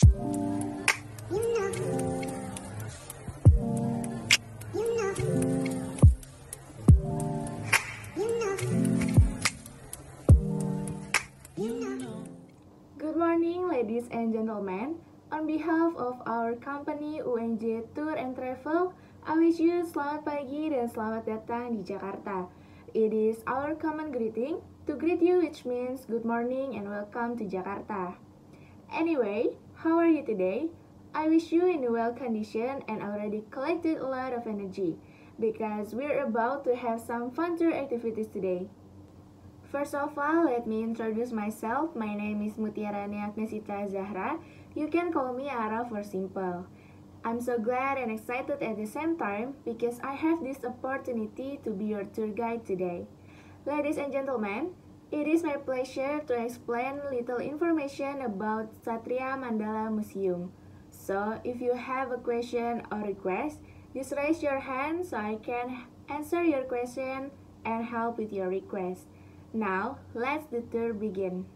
Good morning, ladies and gentlemen. On behalf of our company UNJ Tour and Travel, I wish you selamat pagi dan selamat datang di Jakarta. It is our common greeting to greet you which means good morning and welcome to Jakarta. Anyway, how are you today? I wish you in well condition and already collected a lot of energy because we're about to have some fun tour activities today. First of all, let me introduce myself. My name is Mutiarani Agnesita Zahra. You can call me Ara for simple. I'm so glad and excited at the same time because I have this opportunity to be your tour guide today. Ladies and gentlemen, it is my pleasure to explain little information about Satria Mandala Museum. So, if you have a question or request, just raise your hand so I can answer your question and help with your request. Now, let's the tour begin.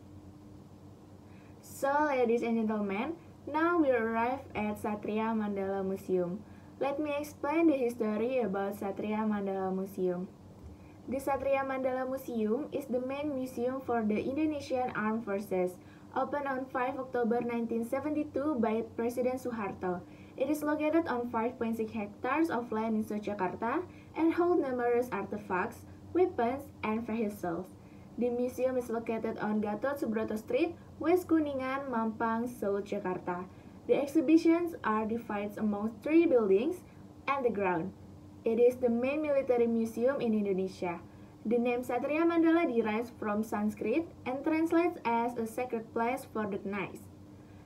So, ladies and gentlemen, now we arrive at Satria Mandala Museum. Let me explain the history about Satria Mandala Museum. The Satria Mandala Museum is the main museum for the Indonesian Armed Forces, opened on 5 October 1972 by President Suharto. It is located on 5.6 hectares of land in Jakarta and holds numerous artifacts, weapons, and vehicles. The museum is located on Gatot Subroto Street, West Kuningan, Mampang, South Jakarta. The exhibitions are divided among three buildings and the ground. It is the main military museum in Indonesia. The name Satria Mandala derives from Sanskrit and translates as a sacred place for the knights.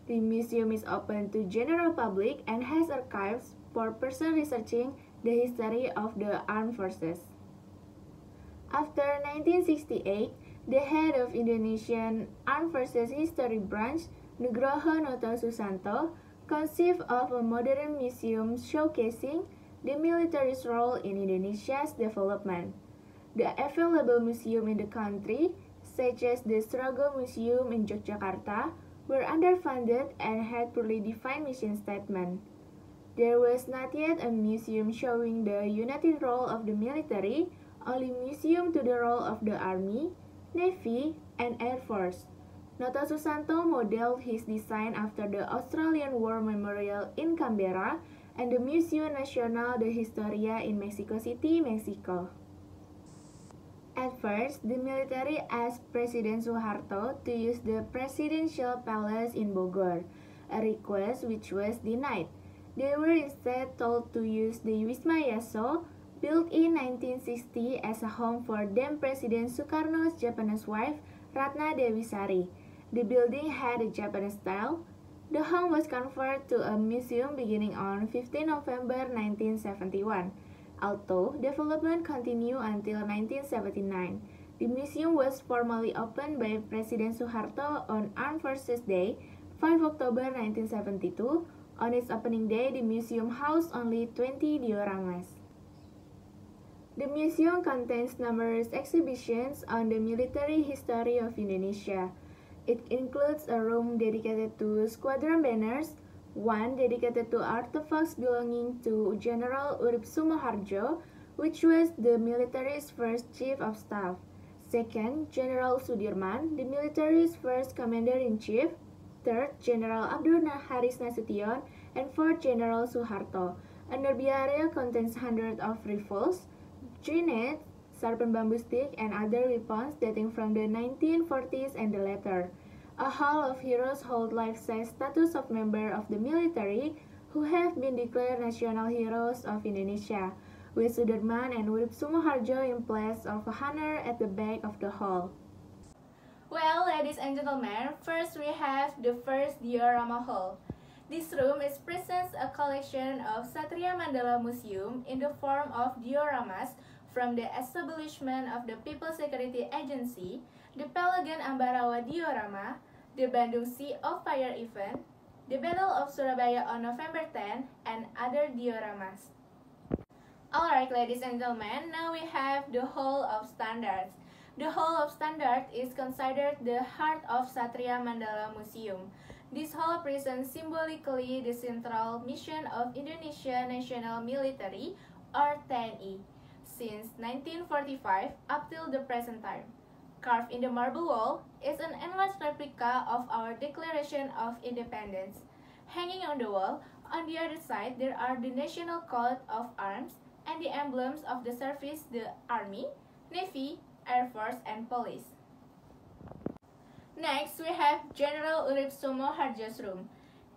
The museum is open to general public and has archives for persons researching the history of the armed forces. After 1968, the head of Indonesian Armed Forces History Branch, Nugroho Notosusanto, conceived of a modern museum showcasing the military's role in Indonesia's development. The available museums in the country, such as the Srago Museum in Yogyakarta, were underfunded and had poorly defined mission statement. There was not yet a museum showing the united role of the military, only museum to the role of the army, navy, and air force. Noto Susanto modeled his design after the Australian War Memorial in Canberra and the Museo Nacional de Historia in Mexico City, Mexico. At first, the military asked President Suharto to use the Presidential Palace in Bogor, a request which was denied. They were instead told to use the Wisma Yaso, built in 1960 as a home for then President Sukarno's Japanese wife, Ratna Dewisari. The building had a Japanese style. The home was converted to a museum beginning on 15 November 1971. Although development continued until 1979, the museum was formally opened by President Suharto on Armed Forces Day, 5 October 1972. On its opening day, the museum housed only 20 dioramas. The museum contains numerous exhibitions on the military history of Indonesia. It includes a room dedicated to squadron banners, one dedicated to artifacts belonging to General Urip Sumoharjo, which was the military's first chief of staff. Second, General Sudirman, the military's first commander-in-chief. Third, General Abdul Haris Nasution, and fourth, General Suharto. The area contains hundreds of rifles, grenades, sharpened bamboo stick, and other weapons dating from the 1940s and the later. A hall of heroes hold life-size statues of members of the military who have been declared national heroes of Indonesia, with Sudirman and Urip Sumoharjo in place of a honor at the back of the hall. Well, ladies and gentlemen, first we have the first diorama hall. This room is presents a collection of Satria Mandala Museum in the form of dioramas from the establishment of the People Security Agency, the Pelagan Ambarawa diorama, the Bandung Sea of Fire event, the Battle of Surabaya on November 10, and other dioramas. Alright, ladies and gentlemen, now we have the Hall of Standards. The Hall of Standard is considered the heart of Satria Mandala Museum. This hall presents symbolically the central mission of Indonesia National Military, or TNI, since 1945 up till the present time. Carved in the marble wall is an enlarged replica of our Declaration of Independence. Hanging on the wall, on the other side, there are the national coat of arms and the emblems of the service the Army, Navy, Air Force, and Police. Next, we have General Urip Sumoharjo's room.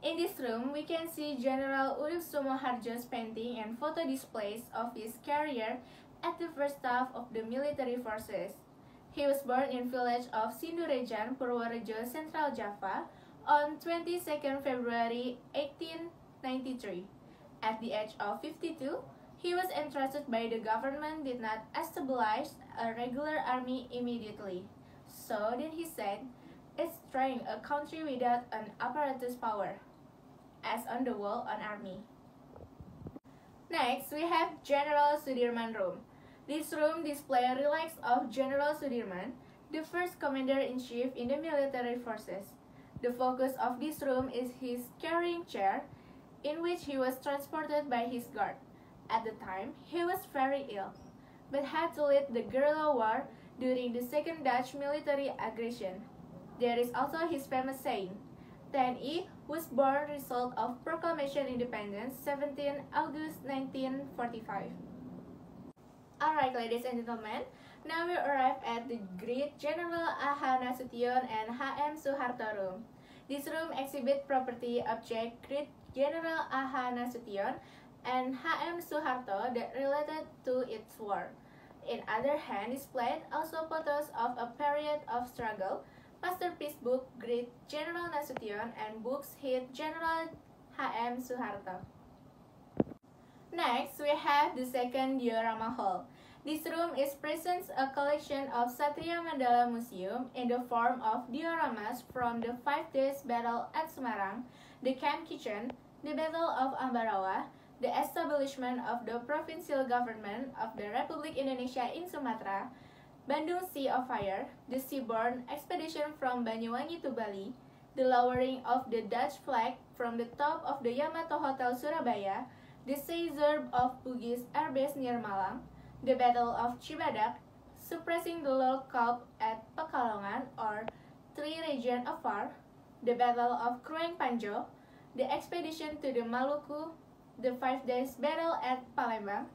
In this room, we can see General Urip Sumoharjo's painting and photo displays of his career at the first staff of the military forces. He was born in village of Sindurejan, Purworejo, Central Java on 22nd February 1893. At the age of 52, he was entrusted by the government did not establish a regular army immediately. So then he said, it's trying a country without an apparatus power, as on the wall on army. Next, we have General Sudirman Room. This room displays relics of General Sudirman, the first commander-in-chief in the military forces. The focus of this room is his carrying chair, in which he was transported by his guard. At the time, he was very ill, but had to lead the guerrilla war during the Second Dutch military aggression. There is also his famous saying, TNI was born result of Proclamation Independence 17 August 1945. Alright ladies and gentlemen, now we arrive at the great General A.H. Nasution and H.M. Suharto room. This room exhibit property object Great General A.H. Nasution and H.M. Suharto that related to its war. In other hand, displayed also photos of a period of struggle masterpiece book Great General Nasution and books hit General H.M. Suharto. Next, we have the second diorama hall. This room is presents a collection of Satria Mandala Museum in the form of dioramas from the five days battle at Semarang, the camp kitchen, the battle of Ambarawa, the establishment of the provincial government of the Republic Indonesia in Sumatra, Bandung Sea of Fire, the seaborne expedition from Banyuwangi to Bali, the lowering of the Dutch flag from the top of the Yamato Hotel Surabaya, the seizure of Bugis airbase near Malang, the Battle of Cibadak, suppressing the Lolkop at Pekalongan or Three Region afar, the Battle of Krueng Panjo, the expedition to the Maluku, the Five Days Battle at Palembang,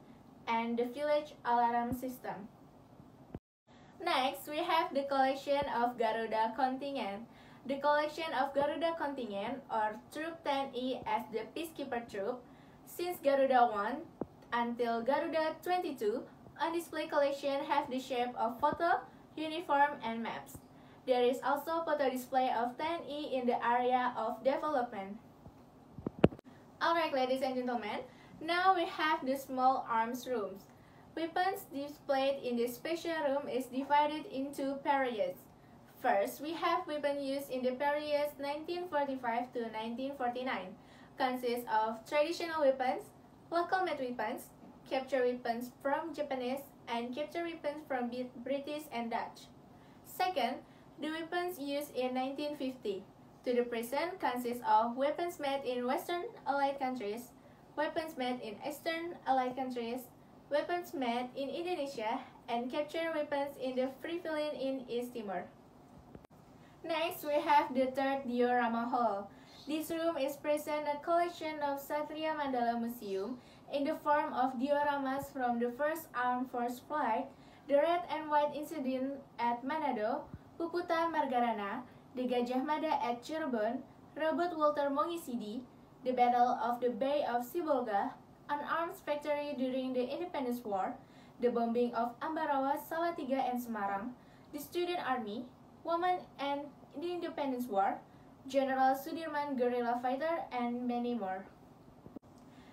and the village alarm system. Next, we have the collection of Garuda contingent. The collection of Garuda contingent or Troop 10E as the peacekeeper troop since Garuda 1 until Garuda 22 on display collection have the shape of photo, uniform, and maps. There is also photo display of TNI in the area of development. Alright ladies and gentlemen, now we have the small arms rooms. Weapons displayed in the special room is divided into periods. First, we have weapons used in the periods 1945 to 1949. Consists of traditional weapons, local made weapons, capture weapons from Japanese, and capture weapons from British and Dutch. Second, the weapons used in 1950 to the present consists of weapons made in Western Allied countries, weapons made in Eastern Allied countries, weapons made in Indonesia, and capture weapons in the Free Pavilion in East Timor. Next, we have the third diorama hall. This room is present a collection of Satria Mandala Museum in the form of dioramas from the first armed force flight, the red and white incident at Manado, Puputan Margarana, the Gajah Mada at Cirebon, Robert Walter Mongisidi, the Battle of the Bay of Sibolga, an arms factory during the Independence War, the bombing of Ambarawa, Salatiga, and Semarang, the Student Army, Women and the Independence War, General Sudirman guerrilla fighter, and many more.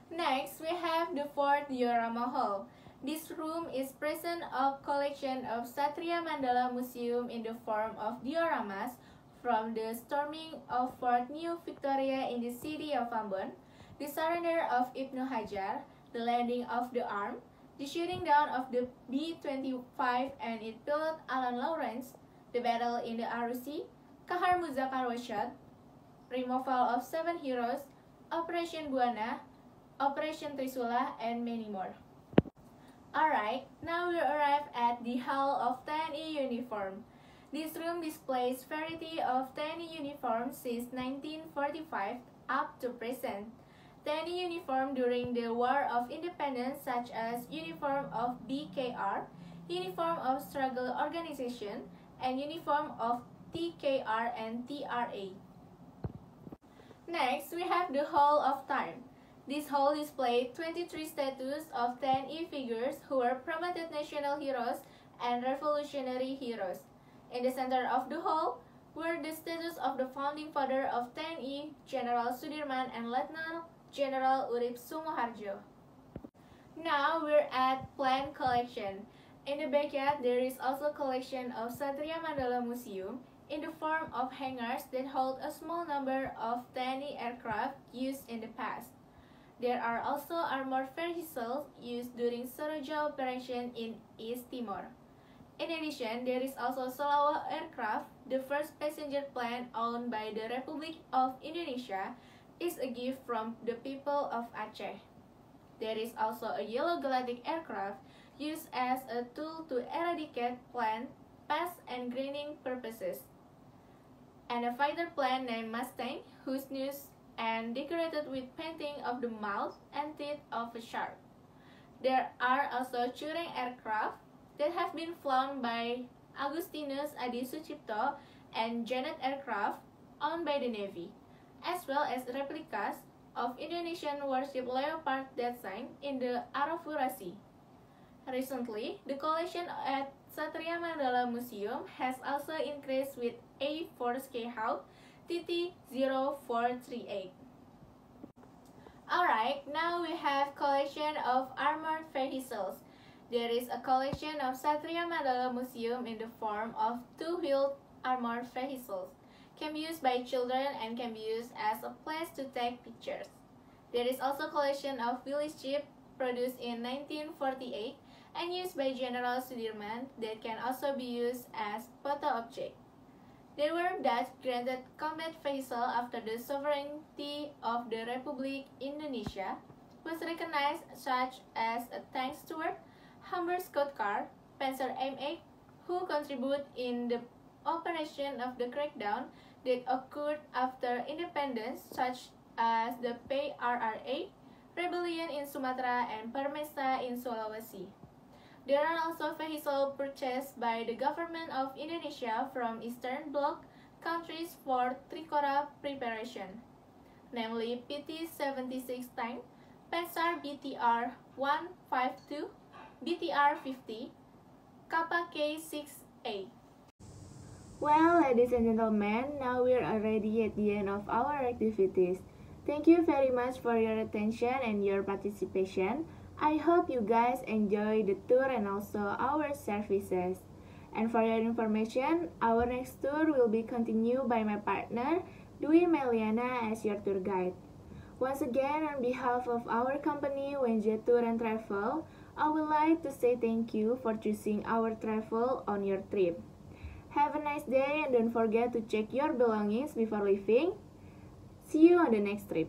Next, we have the fourth diorama hall. This room is present a collection of Satria Mandala Museum in the form of dioramas from the storming of Fort New Victoria in the city of Ambon, the surrender of Ibnu Hajar, the landing of the arm, the shooting down of the B-25 and its pilot Alan Lawrence, the battle in the Arusi, Kahar Muzaffar was shot, removal of seven heroes, Operation Buana, Operation Trisula, and many more. Alright, now we arrive at the Hall of TNI Uniform. This room displays variety of TNI uniforms since 1945 up to present. TNI uniform during the War of Independence such as uniform of BKR, uniform of struggle organization, and uniform of TKR and TRA. Next, we have the Hall of Time. This hall displayed 23 statues of 10 E figures who were promoted national heroes and revolutionary heroes. In the center of the hall were the statues of the founding father of TNI, General Sudirman and Lieutenant General Urip Sumoharjo. Now we're at plant collection. In the backyard, there is also collection of Satria Mandala Museum in the form of hangars that hold a small number of tiny aircraft used in the past. There are also armored vehicles used during Seroja operation in East Timor. In addition, there is also Seulawah aircraft, the first passenger plane owned by the Republic of Indonesia, is a gift from the people of Aceh. There is also a yellow Gelatik aircraft used as a tool to eradicate plant pests and greening purposes. And a fighter plane named Mustang, whose nose and decorated with painting of the mouth and teeth of a shark. There are also touring aircraft that have been flown by Agustinus Adi Sucipto and Gannet aircraft owned by the Navy, as well as replicas of Indonesian warship Leopard design in the Arafura Sea. Recently, the collection at Satria Mandala Museum has also increased with A4 Hawk TT0438. Alright, now we have collection of armored vehicles. There is a collection of Satria Mandala Museum in the form of two-wheeled armored vehicles. Can be used by children and can be used as a place to take pictures. There is also collection of village jeep produced in 1948 and used by General Sudirman that can also be used as photo object. They were thus granted combat vessel after the sovereignty of the Republic Indonesia was recognized such as a tank Stuart, Humber Scout Car, Panzer M8, who contribute in the operation of the crackdown that occurred after independence such as the PRRA, rebellion in Sumatra and Permesta in Sulawesi. There are also vehicles purchased by the government of Indonesia from Eastern Bloc countries for Trikora preparation, namely PT-76 tank, Panzer BTR-152, BTR-50, Kappa K-6A. Well, ladies and gentlemen, now we're already at the end of our activities. Thank you very much for your attention and your participation. I hope you guys enjoy the tour and also our services. And for your information, our next tour will be continued by my partner, Dwi Meliana as your tour guide. Once again, on behalf of our company, Wenje Tour and Travel, I would like to say thank you for choosing our travel on your trip. Have a nice day and don't forget to check your belongings before leaving. See you on the next trip.